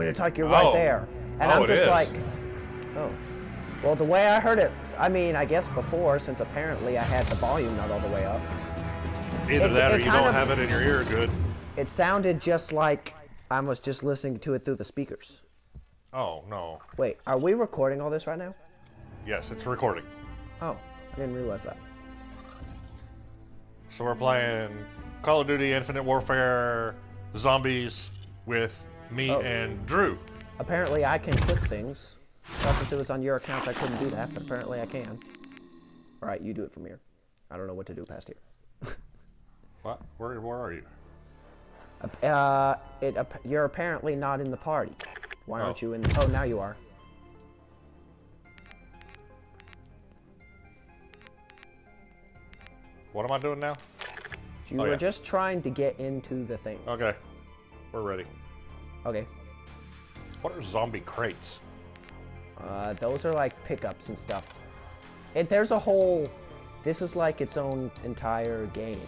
boom, and it's like you're right Oh. there. And Oh, I'm just like, oh. Well, the way I heard it, I mean, I guess before, since apparently I had the volume not all the way up, Either It- that or it you don't of- have it in your ear good. it sounded just like I was just listening to it through the speakers. Oh, no. Wait, are we recording all this right now? Yes, it's recording. Oh, I didn't realize that. So we're playing Call of Duty Infinite Warfare Zombies with me Oh. and Drew. Apparently, I can click things. Thought since it was on your account, I couldn't do that, but apparently I can. All right, you do it from here. I don't know what to do past here. What? Where, where are you? Uh, it ap- you're apparently not in the party. Why aren't Oh. you in? Oh, now you are. What am I doing now? You Oh, were yeah. just trying to get into the thing. Okay. We're ready. Okay. What are zombie crates? Uh, those are like pickups and stuff. It, there's a whole. This is like its own entire game.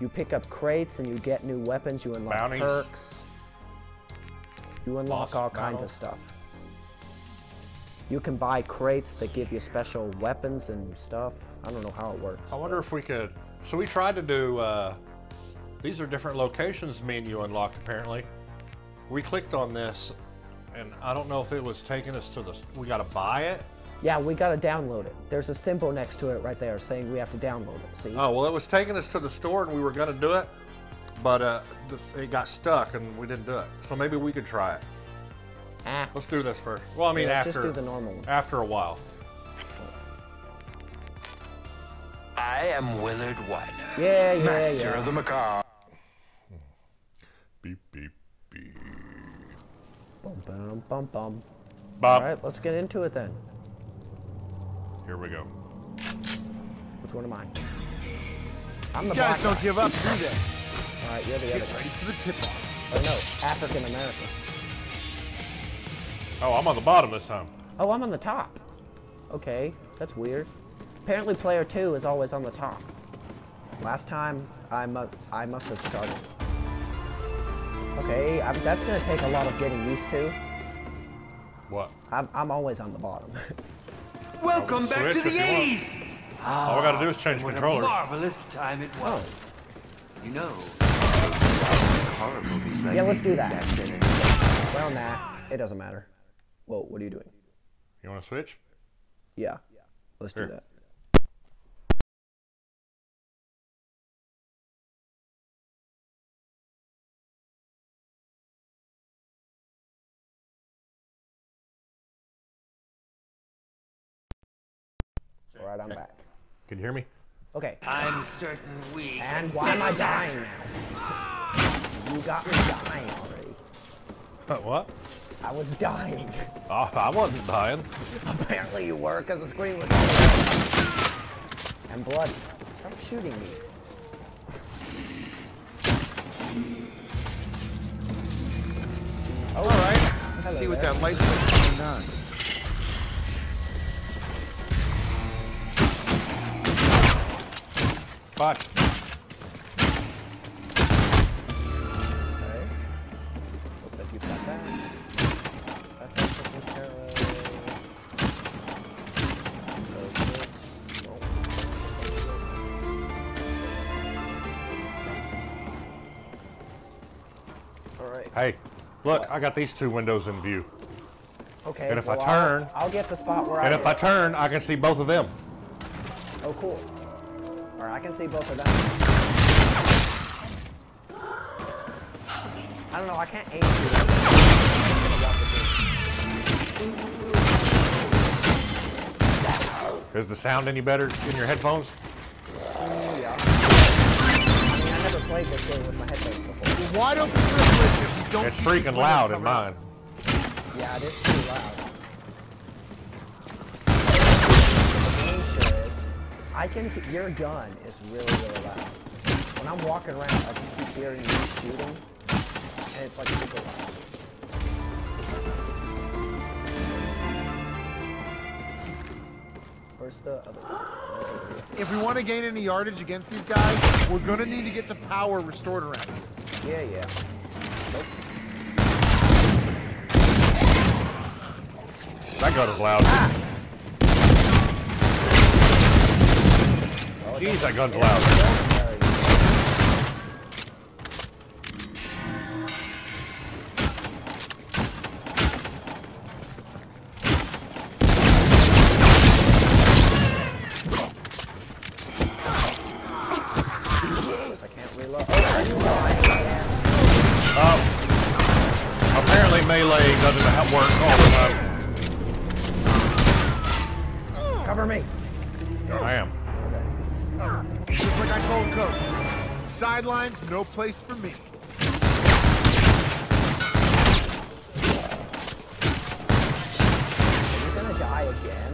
You pick up crates and you get new weapons. You unlock Bounties. perks. You unlock all kinds battle. of stuff. You can buy crates that give you special weapons and stuff. I don't know how it works. I wonder if we could. So we tried to do. Uh, these are different locations me and you unlocked apparently. We clicked on this, and I don't know if it was taking us to the. We got to buy it. Yeah, we gotta download it. There's a symbol next to it right there saying we have to download it. See? Oh well, it was taking us to the store, and we were gonna do it, but uh, it got stuck, and we didn't do it. So maybe we could try it. ah. Let's do this first. Well, I mean yeah, after just do the normal one. after a while. I am Willard Wyler, Yeah, yeah, master yeah. of the macabre. Bum, bum, bum, bum. Bob, All right, let's get into it then. here we go. Which one am I? I'm the You guys black don't guy. give up, do they? All right, you're the other Get guy. ready for the tip-off. Oh no, African American. Oh, I'm on the bottom this time. Oh, I'm on the top. Okay, that's weird. Apparently, player two is always on the top. Last time, I mu- I must have started. Okay, I'm, that's gonna take a lot of getting used to. What? I'm, I'm always on the bottom. Welcome back to the if you want. 80s! All we gotta do is ah, change what controllers. What a marvelous time it was. Oh. You know, horror movies like Yeah, let's do that. back then. well, nah, it doesn't matter. Whoa, what are you doing? You want to switch? Yeah, let's do that. Right, I'm back. Can you hear me? Okay, I'm certain we. and why am I dying now? You got me dying already. But what? I was dying. Oh, I wasn't dying. Apparently you were, because the screen was and bloody. Stop shooting me. All right, let's Hello see what there. that light's going on. Fuck. Okay. Looks like you've got that. That's all taken care of. Those bits. Nope. Alright. Hey, look, I got these two windows in view. Okay. And if I turn- I'll, I'll get the spot where And I if I turn, I can see both of them. Oh, cool. Alright, I can see both of them. I don't know, I can't aim through Is the sound any better in your headphones? Yeah. I mean, I never played this game with my headphones before. You're wide open for if you don't It's freaking loud in mine. Yeah, it is pretty loud. I can, your gun is really, really loud. When I'm walking around, I just keep hearing you shooting, and it's like super loud. Where's the other? If we want to gain any yardage against these guys, we're gonna need to get the power restored around. Yeah, yeah. Nope. That gun is loud. Ah! Jeez, that gun's loud. No place for me. Are you gonna die again?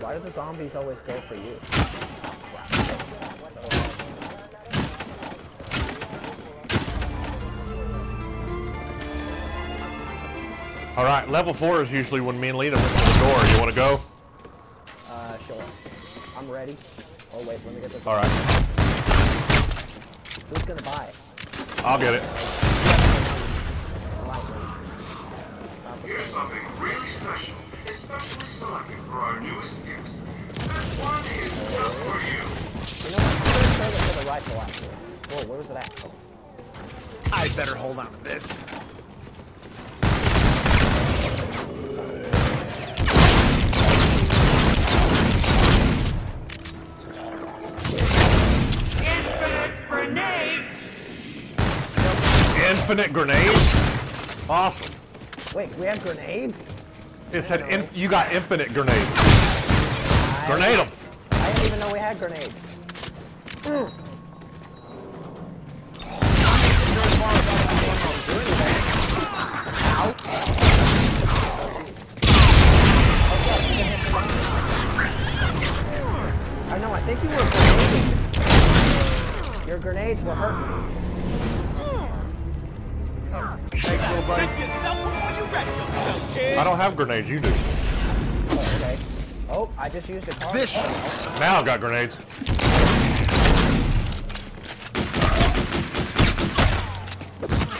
Why do the zombies always go for you? All right, level four is usually when me and Lita went to the door. You want to go? Uh, sure. I'm ready. Oh wait, let me get this. All right, Who's gonna buy it? I'll get it. Infinite grenade. Awesome. Wait, we have grenades? It said in, you got infinite grenades. I- Grenade them. I didn't even know we had grenades. I grenades. You do. Oh, okay. Oh, I just used a card. Vicious. Oh, Now I've got grenades.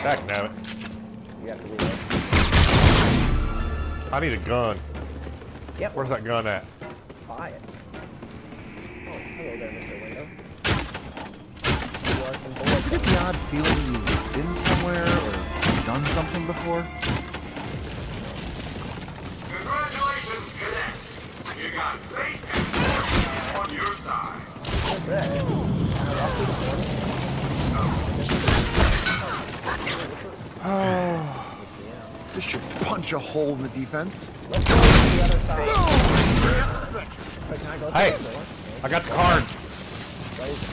Back, damn it. you have to reload. I need a gun. Yep. Where's that gun at? Buy it. Oh, hello there, Mr. Window. You are some boy. You get the odd feeling you've been somewhere or done something before? You. This should punch a hole in the defense. Hey. I got the card.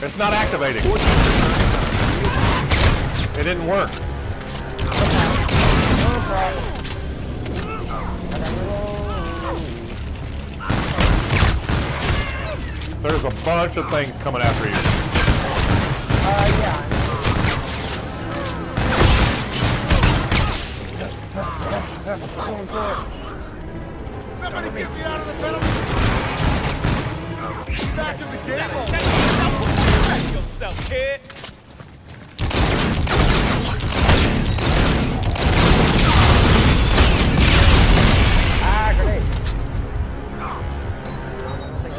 It's not activating. It didn't work. There's a bunch of things coming after you. Uh, yeah. I'm going for it. Somebody get me out of the penalty. Back in the game. yourself, kid.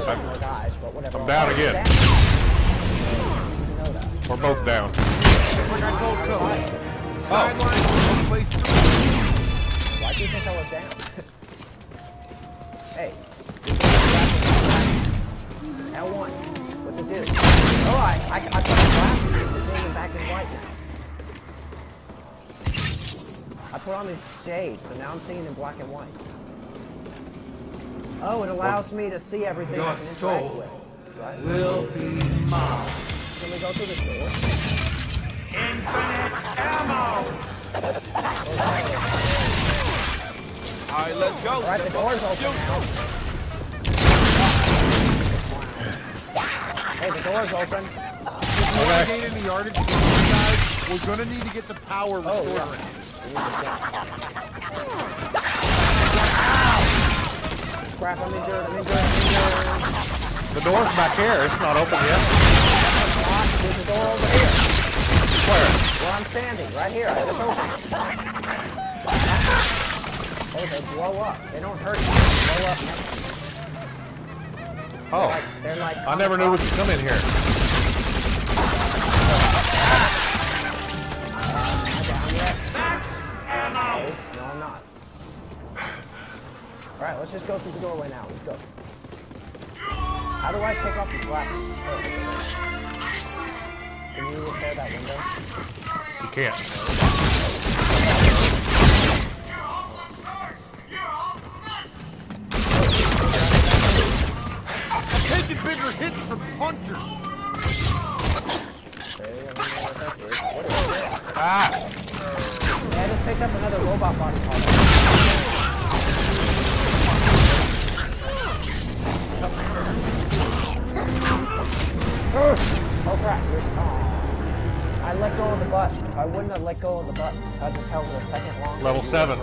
I think there's more guys, but whatever. I'm down Oh, again. down. You know that. We're both down. Like I told Coach. Sidelines, no place. Why do you think I was down? hey. L1. What's it do? Oh, I, I, I put on glasses. It's even back in white now. I put on these shades, so now I'm seeing in black and white. Oh, it allows me to see everything I Your can interact soul with. Right? will be mine. Can we go through the door? Infinite ammo! okay. All right, let's go. Alright, the door's open. Hey, the door's open. If we're gaining the yardage against these guys, we're gonna need to get the power Oh, restoring. Crap, I'm injured, I'm injured, I'm injured. The door's back here. It's not open yet. There's a door over here. Where? Where I'm standing, right here. I just opened. Oh, they blow up. They don't hurt you. They blow up you. They're Oh, like, they're like I never knew we could come in here. Oh. Alright, let's just go through the doorway now. Let's go. How do I pick up these glasses? Oh. Can you repair that window? You can't. Taking bigger hits from hunters. Okay, I don't know what that is. What is this? Ah! Yeah, I just picked up another robot body part. Oh crap, there's oh. I let go of the. If I wouldn't have let go of the button, I just held it a second longer. Level seven.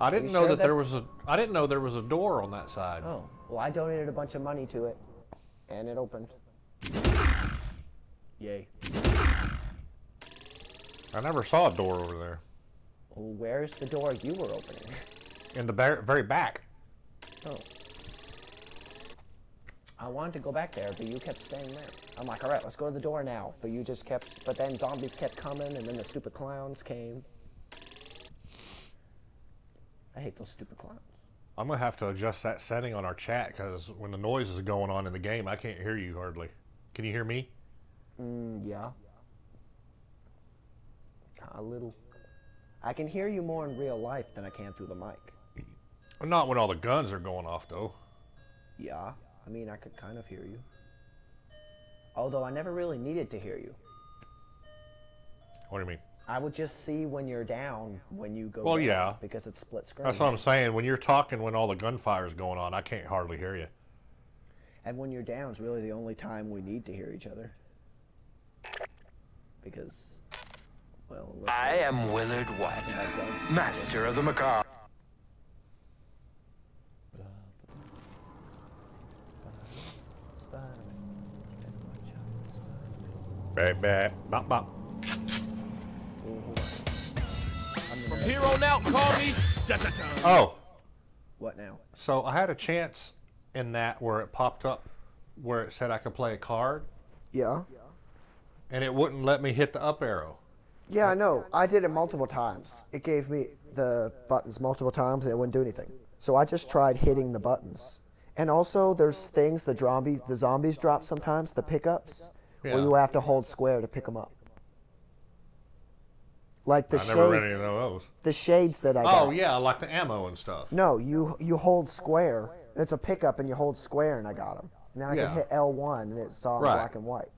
I didn't know sure that, that- there was a. I didn't know there was a door on that side. Oh, well I donated a bunch of money to it, and it opened. Yay. I never saw a door over there. Well, where's the door you were opening? In the very back. Oh. I wanted to go back there, but you kept staying there. I'm like, alright, let's go to the door now. But you just kept, but then zombies kept coming, and then the stupid clowns came. I hate those stupid clowns. I'm gonna have to adjust that setting on our chat because when the noise is going on in the game, I can't hear you hardly. Can you hear me? Mm, yeah. A little. I can hear you more in real life than I can through the mic. Well, not when all the guns are going off, though. Yeah, I mean, I could kind of hear you. Although I never really needed to hear you. What do you mean? I would just see when you're down when you go Well, down, yeah. because it's split screen. That's what I'm saying. When you're talking, when all the gunfire is going on, I can't hardly hear you. And when you're down is really the only time we need to hear each other. Because, well, I am Willard My Widener, guns- master of the macabre. Bap, bap, bop, bop. From here on out, call me da-da-da. Oh, What now? so I had a chance in that where it popped up where it said I could play a card, Yeah. and it wouldn't let me hit the up arrow. Yeah, I know. I did it multiple times. It gave me the buttons multiple times and it wouldn't do anything. So I just tried hitting the buttons. And also, there's things the zombies the zombies drop sometimes, the pickups, where Yeah. you have to hold square to pick them up. Like the I never read any of those. the shades that I got. Oh yeah, like the ammo and stuff. No, you you hold square. It's a pickup and you hold square, and I got them. And then I Yeah. can hit L1 and it saw Right. black and white.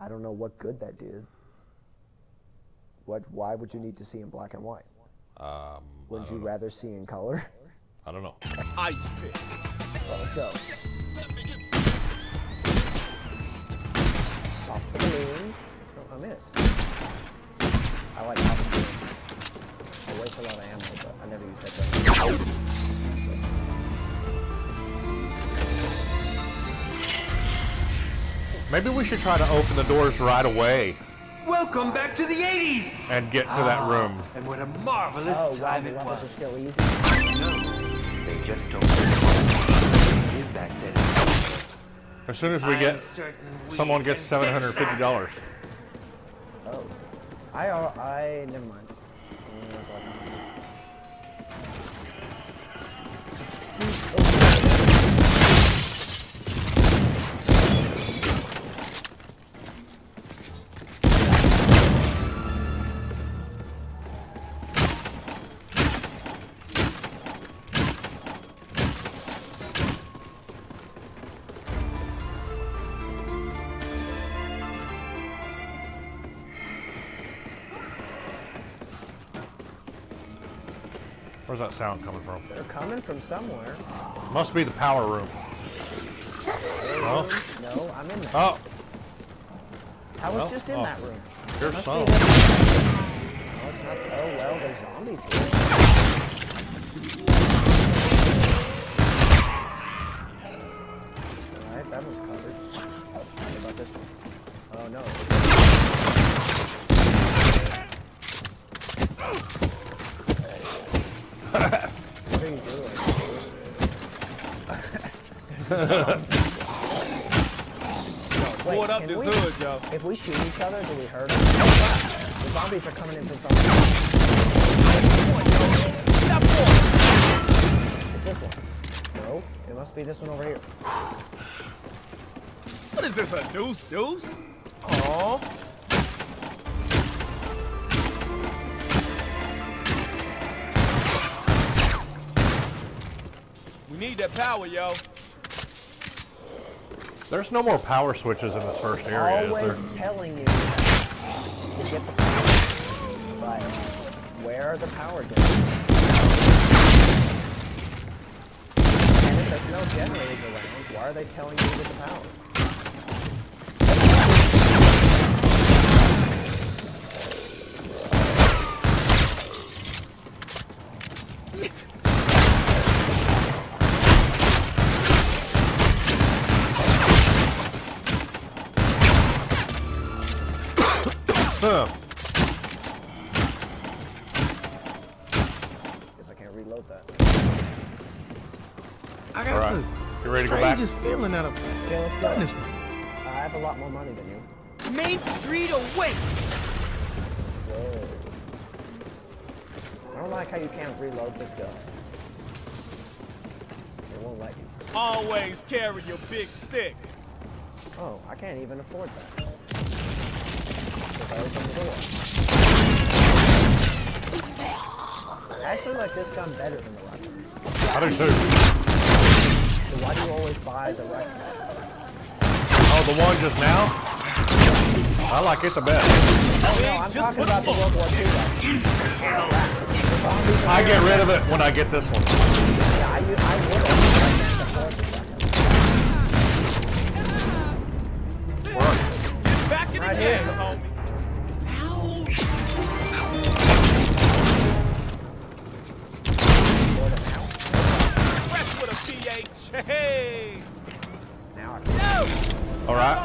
I don't know what good that did. What? Why would you need to see in black and white? Um, Wouldn't you know. rather see in color? I don't know. Ice pick. Let's go. Pop the balloons. Oh, I missed. I like popping balloons. I waste a lot of ammo, but I never use that gun. Maybe we should try to open the doors right away Welcome back to the 80s! and get to that ah, room. And what a marvelous Oh, time the it was. are still easy. No, they just don't live back then. As soon as we I'm get we someone gets can seven fix hundred fifty dollars. Oh. I, al- I, never mind. Where's that sound coming from? They're coming from somewhere. Must be the power room. No? No, I'm in that. Oh, I was well, just in oh. that room. some. be No, oh, it's not. Oh, well, there's zombies here. Board up this we- hood, yo. If we shoot each other, do we hurt them? The zombies are coming in from front. It's this one. No, it must be this one over here. What is this, a deuce deuce? Aw. We need that power, yo. There's no more power switches in this first area, is Always there? telling you to get the power. But where are the power generators? And if there's no generators around, why are they telling you to get the power? Feeling out of Okay, let's go. this. I have a lot more money than you. Main Street away. Whoa. I don't like how you can't reload this gun. It won't let you. Always carry your big stick. Oh, I can't even afford that. I open the door. I actually like this gun better than the rifle. I do too. So why do you always buy the rifle? Oh, the one just now? I like it the best. Oh, no, I'm just talking about the the World War II rifle. I get rid of it when I get this one. Yeah, I, u- I would have. but I can't afford this rifle. Where are you? Back in the Right game,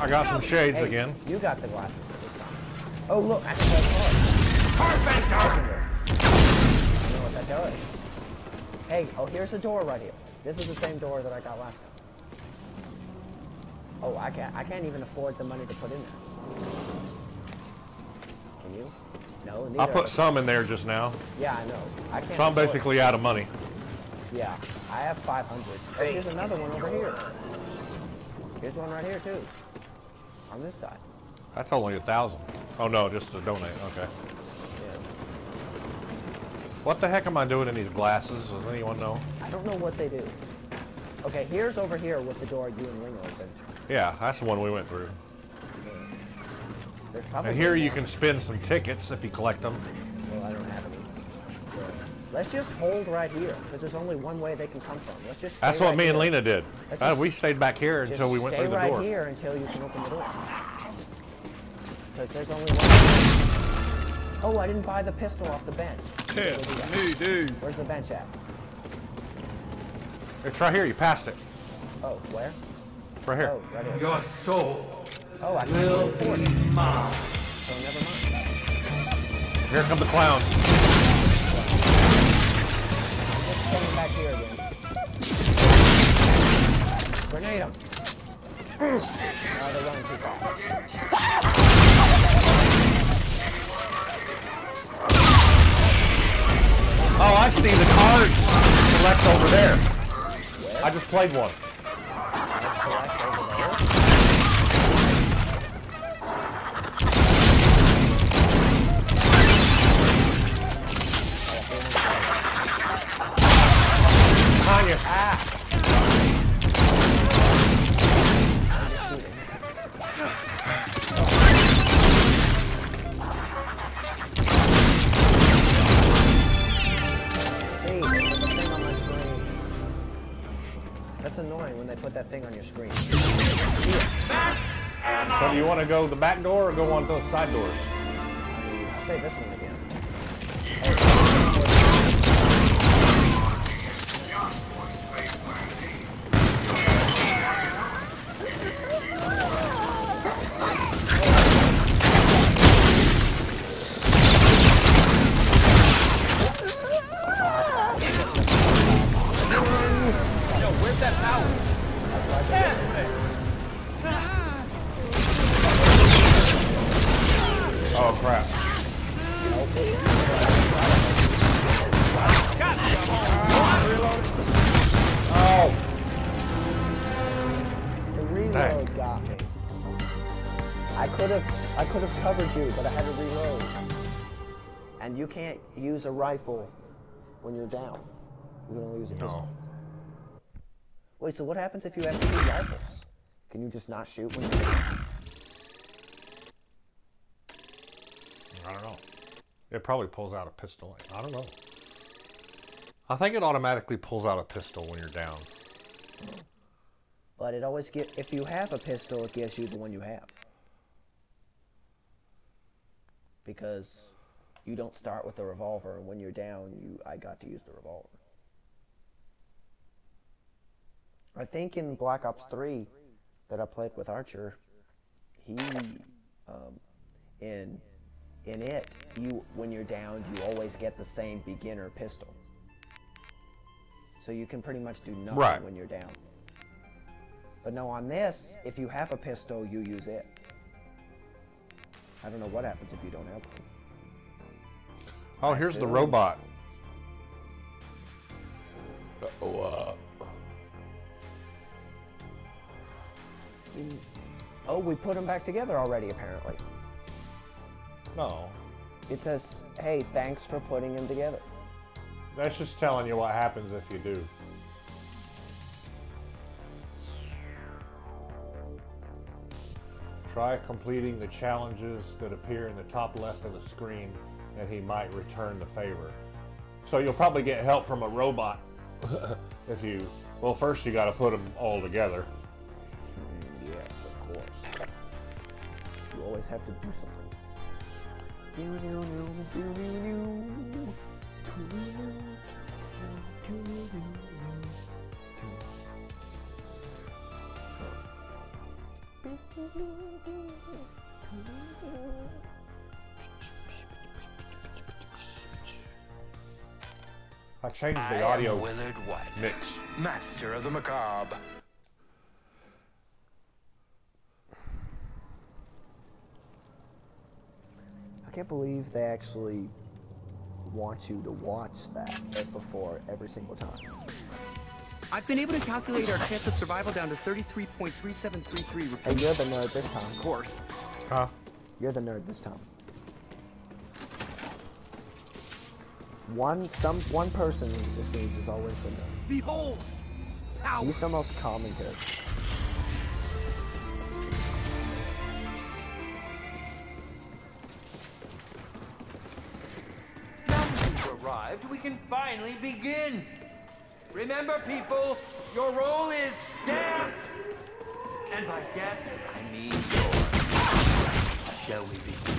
I got some shades Hey, again. you got the glasses this time. Oh, look, I can play cards. I know what that does. Hey, oh, here's a door right here. This is the same door that I got last time. Oh, I can't. I can't even afford the money to put in there. Can you? No, neither. I of put us. some in there just now. Yeah, I know. I can't. So I'm afford it. basically out of money. Yeah, I have 500. Oh, here's another one over here. Here's one right here too. On this side. That's only a thousand. Oh no, just to donate. Okay. Yeah. What the heck am I doing in these glasses? Does anyone know? I don't know what they do. Okay, here's over here with the door you and Ling opened. Yeah, that's the one we went through. And here you can spin some tickets if you collect them. Well, I don't have any. So, let's just hold right here, because there's only one way they can come from. Let's just. Stay That's what right me and here. Lena did. Let's Uh, we stayed back here until we went stay through the right door. here until you can open the door. Because there's only one. Oh, I didn't buy the pistol off the bench. Yeah, me, dude. Where's the bench at? It's right here. You passed it. Oh, where? Right here. Oh, right here. Your soul Oh, I can't will be mine. So never mind. Here come the clowns. Grenade. Oh, they're running too fast. Oh, I see the cards select over there. I just played one. The back door or go on those side doors? I'll say this one use a rifle when you're down. You can only use a pistol. No. Wait, so what happens if you have two rifles? Can you just not shoot when you're down? I don't know. It probably pulls out a pistol. I don't know. I think it automatically pulls out a pistol when you're down. But it always get if you have a pistol, it gives you the one you have. Because you don't start with the revolver, and when you're down, you I got to use the revolver. I think in Black Ops 3 that I played with Archer, he um, in in it you when you're down, you always get the same beginner pistol. So you can pretty much do nothing Right. when you're down. But no, on this, if you have a pistol, you use it. I don't know what happens if you don't have one. Oh, I here's the assume- robot. Oh, uh, Oh, we put them back together already, apparently. no. It says, hey, thanks for putting them together. That's just telling you what happens if you do. Try completing the challenges that appear in the top left of the screen and he might return the favor. So you'll probably get help from a robot if you, well first you gotta put them all together. Yes, of course. You always have to do something. I changed I the am audio Willard Wyler, mix. master of the macabre. I can't believe they actually want you to watch that before every single time. I've been able to calculate our chance of survival down to 33.3733 Hey, you're the nerd this time. Of course. Huh? You're the nerd this time. One some one person in this stage is always the nerd. Behold! Ow! He's the most common character. Now that you've arrived, we can finally begin. Remember, people, your role is death. And by death, I mean yours. Shall we begin?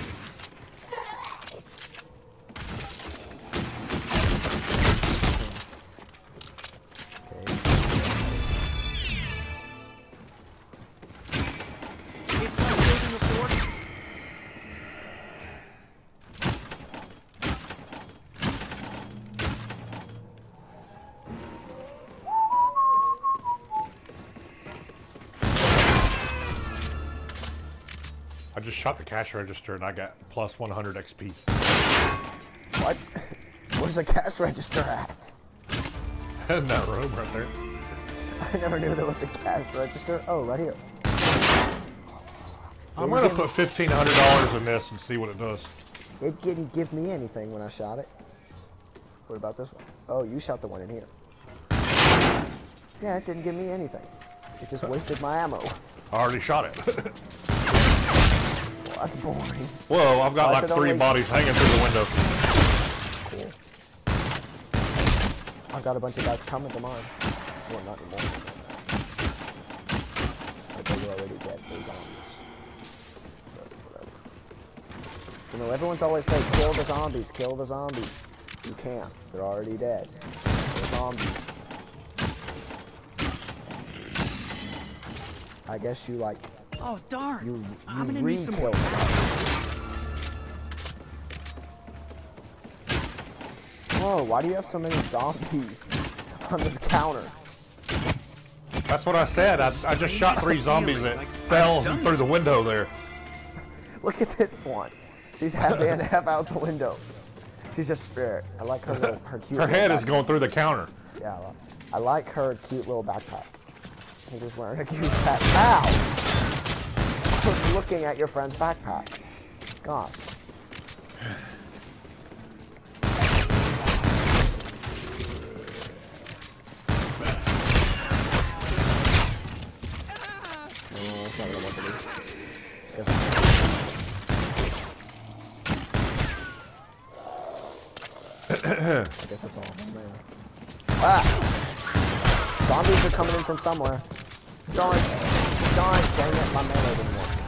Shot the cash register and I got plus 100 XP. What? Where's the cash register at? in that room right there. I never knew there was a cash register. Oh, right here. I'm gonna put $1,500 in this and see what it does. It didn't give me anything when I shot it. What about this one? Oh, you shot the one in here. Yeah, it didn't give me anything. It just wasted my ammo. I already shot it. That's boring. Whoa, I've got Why like three bodies hanging through the window. Cool. I've got a bunch of guys coming to mine. Well, not anymore. But they were already dead. They're zombies. But whatever. You know, everyone's always saying, kill the zombies, kill the zombies. You can't. They're already dead. They're zombies. I guess you like Oh, darn. you I'm gonna need some re-kill more. them. Whoa, why do you have so many zombies on this counter? That's what I said. I, I just shot three zombies that Like, fell through the window there. Look at this one. She's half in, half out the window. She's just uh, I like her little, her cute. Her little head is going through the counter. Yeah, I like her cute little backpack. He's just wearing a cute backpack. Ow! I looking at your friend's backpack. God. I guess that's all. Ah! Zombies are coming in from somewhere. Darn. Darn. Dang it, my melee didn't work.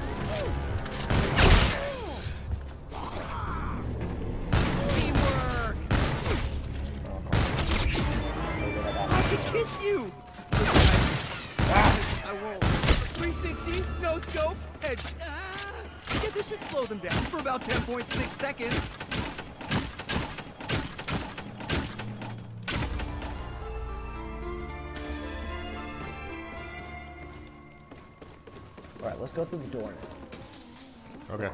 About 10.6 seconds. Alright, let's go through the door now. Okay.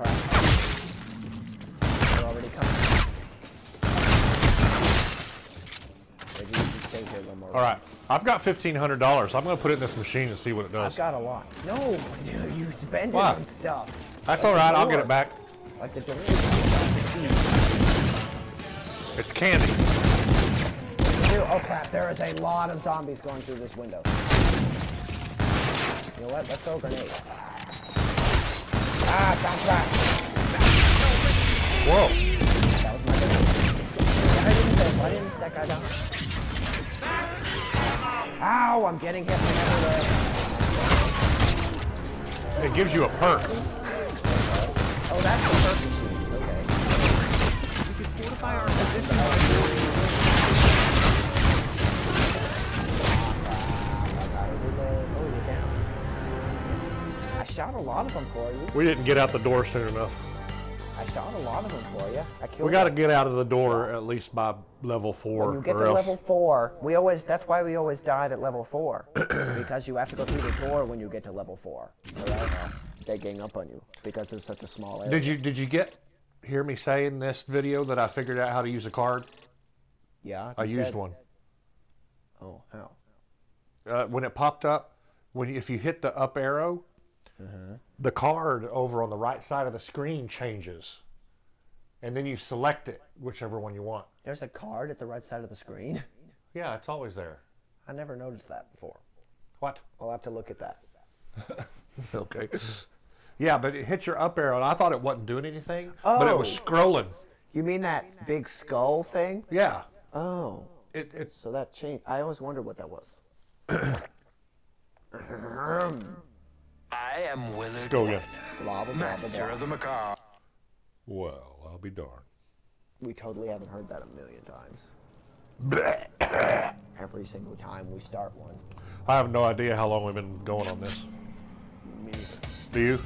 They're already coming. Maybe we should stay here a more. All right. I've got fifteen hundred dollars. I'm gonna put it in this machine and see what it does. I've got a lot. No, dude, you spend it Why? on stuff. That's Like all the right. I'll get it back. Like the. It's candy. Dude, oh crap, there is a lot of zombies going through this window. You know what? Let's throw a grenade. Ah, crap. Whoa. That was my grenade. I didn't say, why didn't that guy die? Ow, I'm getting hit from everywhere. It gives you a perk. Oh, that's the perfect. Okay. We can fortify our position Oh, you're down. I shot a lot of them for you. We didn't get out the door soon enough. I shot a lot of them for you. I killed We got to get out of the door at least by level four, When you get to else. level four, we always that's why we always died at level four. because you have to go through the door when you get to level four. They gang up on you because it's such a small area. Did you did you get hear me say in this video that I figured out how to use a card? Yeah. I used said- one. Oh, how? Uh, when it popped up, when if you hit the up arrow, Uh-huh. the card over on the right side of the screen changes, and then you select it, whichever one you want. There's a card at the right side of the screen. Yeah, it's always there. I never noticed that before. What? I'll have to look at that. okay. Yeah, but it hit your up arrow, and I thought it wasn't doing anything, but it was Oh. scrolling. You mean that big skull thing? Yeah, Oh. it, it's So that changed. I always wondered what that was. I am Willard go again. Blah, blah, blah, blah, Master blah. of the Macabre. Well, I'll be darned. We totally haven't heard that a million times. Every single time we start one. I have no idea how long we've been going on this. Me neither. Do you?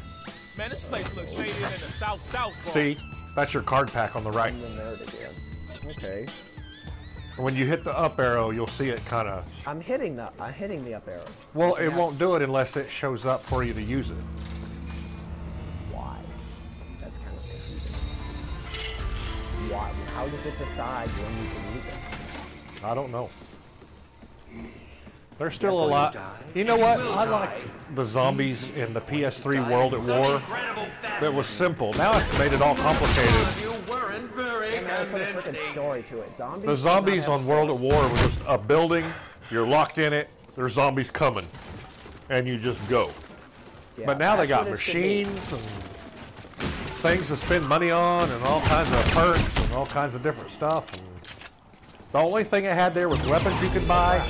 Man, this place looks shaded in the south south. See, that's your card pack on the right. I'm the nerd again. Okay. When you hit the up arrow, you'll see it kind of. I'm hitting the I'm hitting the up arrow. Well, it Yeah. won't do it unless it shows up for you to use it. Why? That's kind of confusing. Why? How does it decide when you can use it? I don't know. There's still a Will you lot. You know what? will I die. like the zombies in the PS3 World at War. incredible That was simple. Now it's made it all complicated. You weren't very And I put a story to it. Zombies. The zombies on World at War were just a building. You're locked in it. There's zombies coming, and you just go. Yeah, But now they got what it should be. machines and things to spend money on, and all kinds of perks and all kinds of different stuff. And the only thing it had there was weapons you could buy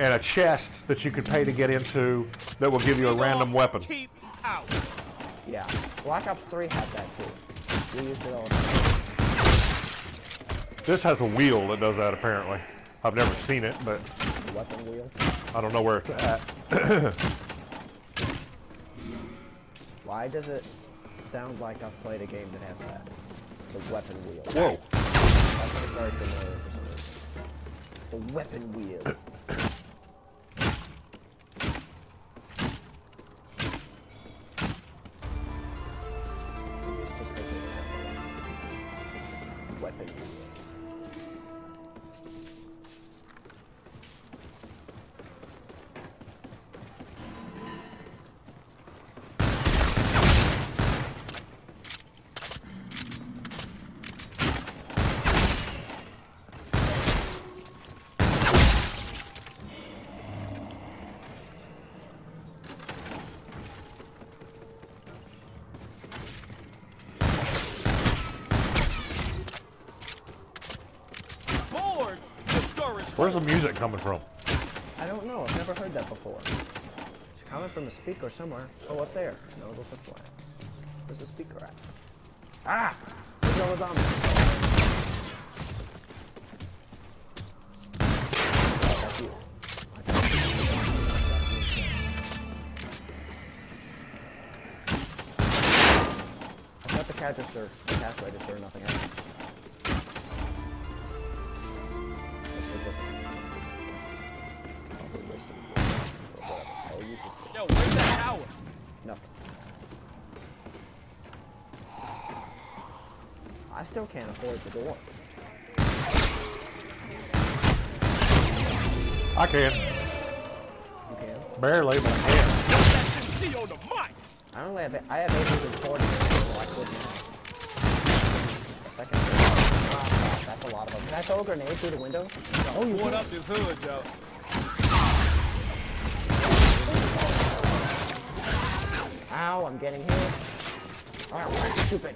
and a chest that you could pay to get into that will give you a random weapon. Keep out. Yeah. Black Ops 3 had that too. We used it all the time. This has a wheel that does that apparently. I've never seen it, but The weapon wheel. I don't know where it's at. Why does it sound like I've played a game that has that? The weapon wheel. Whoa. That's very familiar for some reason. The weapon wheel. Where's the music coming from? I don't know. I've never heard that before. It's coming from a speaker somewhere. Oh, up there. No, those are flags. Where's the speaker at? Ah! There's the zombies. Oh. I got the cash register, the cash register, nothing happened. Still can't afford the door. I can. You can? Barely, but I can. That's MC on the mic! I only have I have 840, so I couldn't. Second. Wow, that's a lot of them. Can I throw a grenade through the window? Oh, you What can. up this hood, yo? Ow, I'm getting hit. That's stupid.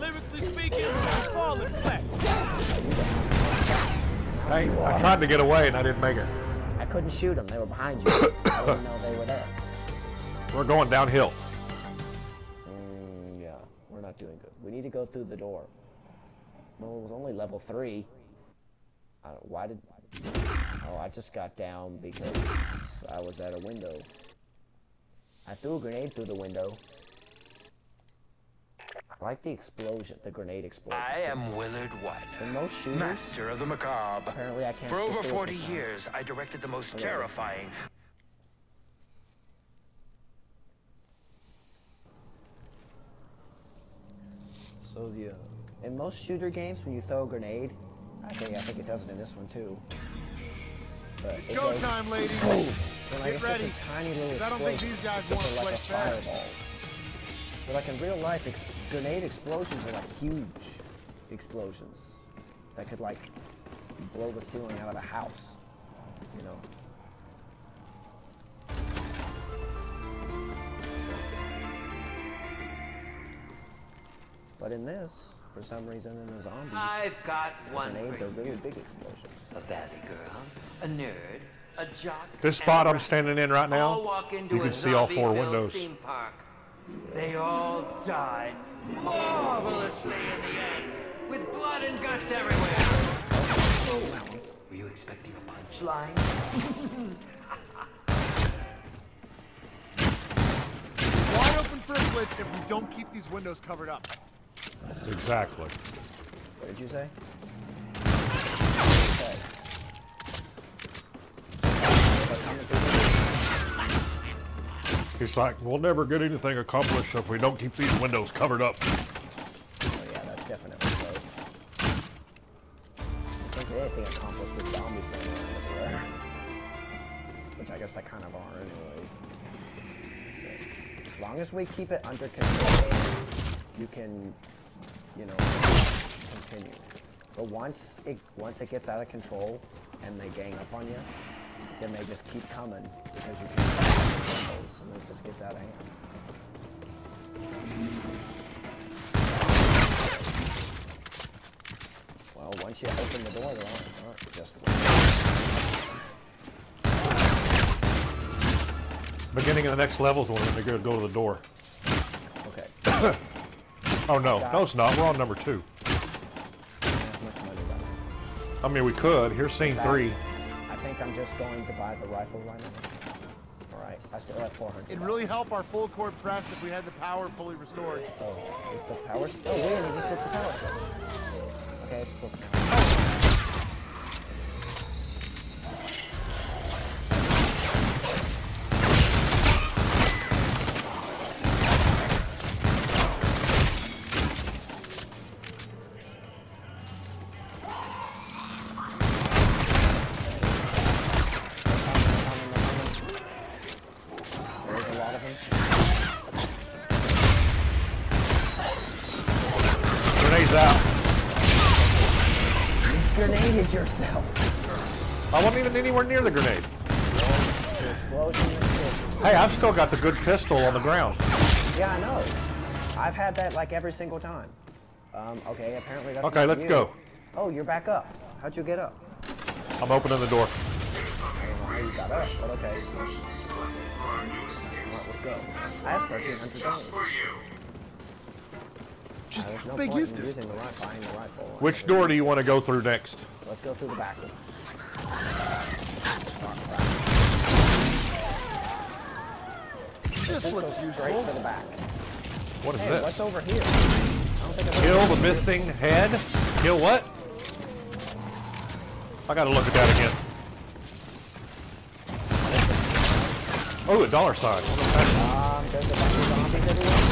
Lyrically speaking, I'm falling flat. Hey, I tried to get away and I didn't make it. I couldn't shoot them. They were behind you. I didn't know they were there. We're going downhill. Mm, yeah, we're not doing good. We need to go through the door. Well, it was only level three. Uh, why did? Oh, I just got down because I was at a window. I threw a grenade through the window. I like the explosion, the grenade explosion. I am Willard In Wyler, most shooters, master of the macabre. apparently I can't. For over 40 years, I directed the most Okay. terrifying So the uh, in most shooter games, when you throw a grenade, I think I think it does it in this one too. But it Go goes- time, ladies. Boom. And like Get ready. such a tiny little 'Cause I don't think these guys wanna they're like play a fireball. But like in real life, ex- grenade explosions are like huge explosions that could like blow the ceiling out of a house. You know. But in this, for some reason, in the zombies, I've got one grenades for are really big explosions. A valley girl, a nerd, a jock. This spot I'm standing in right now, walk into you a can see all four windows. Theme park. They all died marvelously in the end, with blood and guts everywhere. Oh, Were you expecting a punchline? Wide open for a blitz if we don't keep these windows covered up. Exactly. What did you say? He's like, we'll never get anything accomplished if we don't keep these windows covered up. Oh yeah, that's definitely so. I think anything accomplished with zombies running around everywhere. Which I guess they kind of are anyway. But as long as we keep it under control, you can, you know, continue. But once it once it gets out of control and they gang up on you, then they just keep coming you can't control those and it just gets out of hand. Well, once you open the door, there aren't, just Beginning of the next level is when they go go to the door. Okay. Oh no, no it's not. We're on number two. How much money left? I mean, we could. Here's scene three. I think I'm just going to buy the rifle right now. Alright, I still have 400. It'd really help our full court press if we had the power fully restored. Oh, is the power still? Oh, wait, the power. Okay, it's booked oh, still got the good pistol on the ground. Yeah, I know. I've had that like every single time. Um, okay, apparently that's Okay, let's you. go. Oh, you're back up. How'd you get up? I'm opening the door. I don't know how you got up, but okay. Alright, let's go. I have 1,300 dollars. Just There's no how big is this place? rifle, rifle. Which door do you want to go through next? Let's go through the back one. This Let's go looks straight to the back. What is Hey, this? what's over here? I don't think I've Kill the missing head. Kill what? I gotta look at that again. Oh, a dollar sign. Um, there's a bunch of zombies everywhere.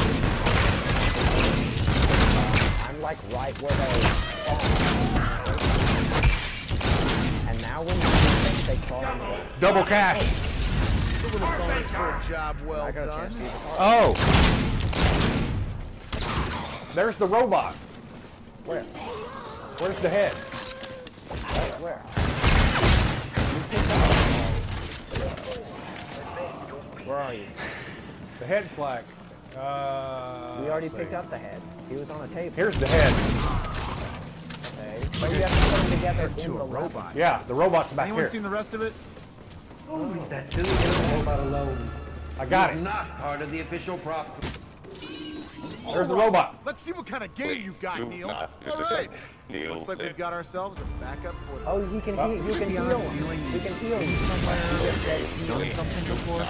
I'm like right where they spawn. And now when you do they crawl on. Double cash. A little bonus for a job well I got a done. chance to use the car. Oh. There's the robot. Where? Where's the head? Where? Where? You picked up. Where are you? The head flag. Uh, We already picked see. up the head. He was on a table. Here's the head. Okay. But you have to put them together in To a robot. Yeah, the robot's back Anyone here. seen the rest of it? Leave that silly little robot alone. I got He's it. not part of the official props. There's the robot. Let's see what kind of game you got, do Neil. not All right. Neil, Looks like we've got ourselves a backup for Oh, he can heal. You can heal him. He can heal you. Done something before?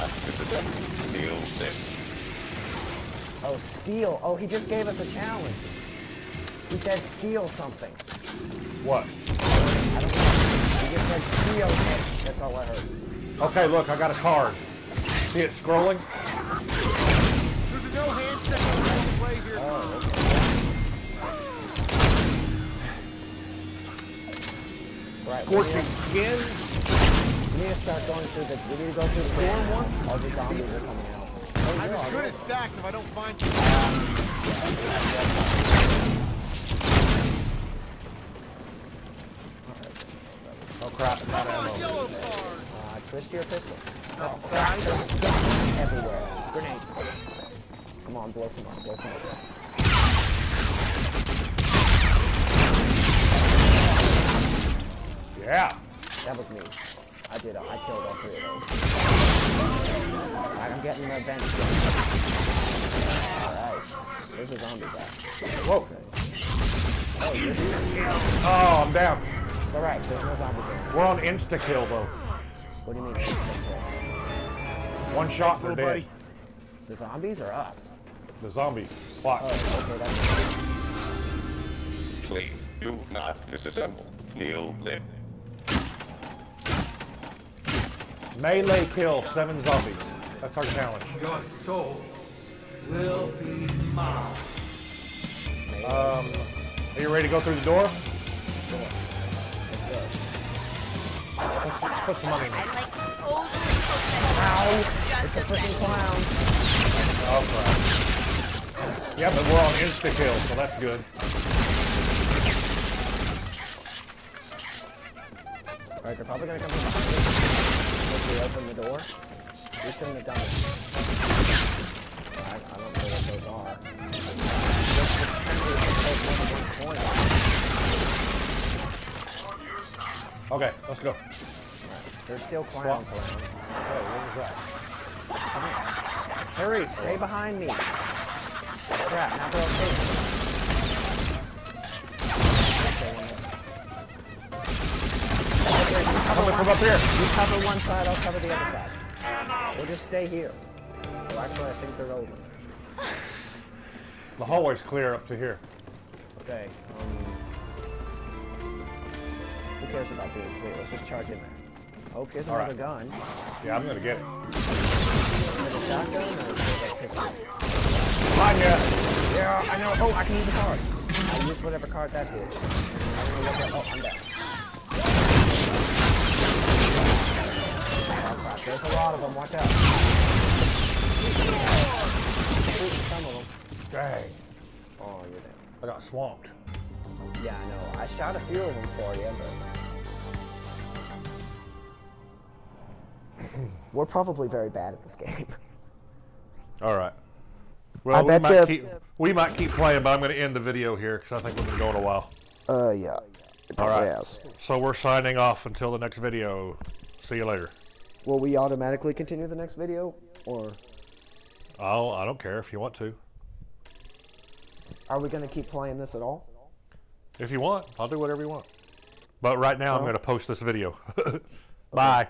Neil Oh, steal. Oh, he just gave us a challenge. He said steal something. What? I don't know. He just said steal something. That's all I heard. Okay, look, I got a card. See it scrolling? There's a no handshake play here. Oh, right. We need, Scorching skin. we need to start going through the. We need to go through the storm one. All the zombies are coming out. Oh, I'm as good as sacked if I don't find you. Oh crap, it's out of ammo. Yellow card. Uh, twist your pistol. There's guns everywhere. Grenade. Come on, blow some up. Blow some up. Yeah. That was me. I did. I killed all three of those. Alright, I'm getting the bench. Alright. There's a zombie back. Whoa. Oh. Oh, I'm down. Alright. There's no zombies there. We're on insta kill though. What do you mean? Okay. One shot, they're dead. buddy. The zombies or us? The zombies. Watch. Oh, okay. That's Please do not disassemble. Neil Lynn. Melee kill, seven zombies. That's our challenge. Your soul will be mine. Um, are you ready to go through the door? Put some money in I there. like overly It's a freaking clown. Oh crap. Yeah, but we're on insta kill, so that's good. Alright, they're probably gonna come from behind us. If we open the door. We shouldn't have done it. I, I don't know what those are. Just pretend we can take one of those coins. Okay, let's go. There's still clowns around. Hey, what was that? Hurry, stay behind me. Crap, now they're okay. Okay, you cover one- from up here. You cover one side, I'll cover the other side. We'll just stay here. Well, actually, I think they're over. The hallway's clear up to here. Okay, um... Who cares about being clear? Let's just charge in there. Oh, here's another right. gun. Yeah, I'm gonna get it. Is it a shotgun or is it a pistol? Fine, yeah. Yeah, I know. Oh, I can use the card. I'll use whatever card that is. I don't know what that... Oh, I'm back. Oh, crap. There's a lot of them. Watch out. Some of them. Dang. Oh, you're dead. I got swamped. Yeah, I know. I shot a few of them for you, but we're probably very bad at this game. All right. Well, I we bet might you- keep we might keep playing, but I'm going to end the video here because I think we've been going a while. Uh, yeah. All right. has. So we're signing off until the next video. See you later. Will we automatically continue the next video, or I'll I don't care if you want to. are we gonna keep playing this at all? If you want, I'll do whatever you want. But right now, I'm going to post this video. Bye.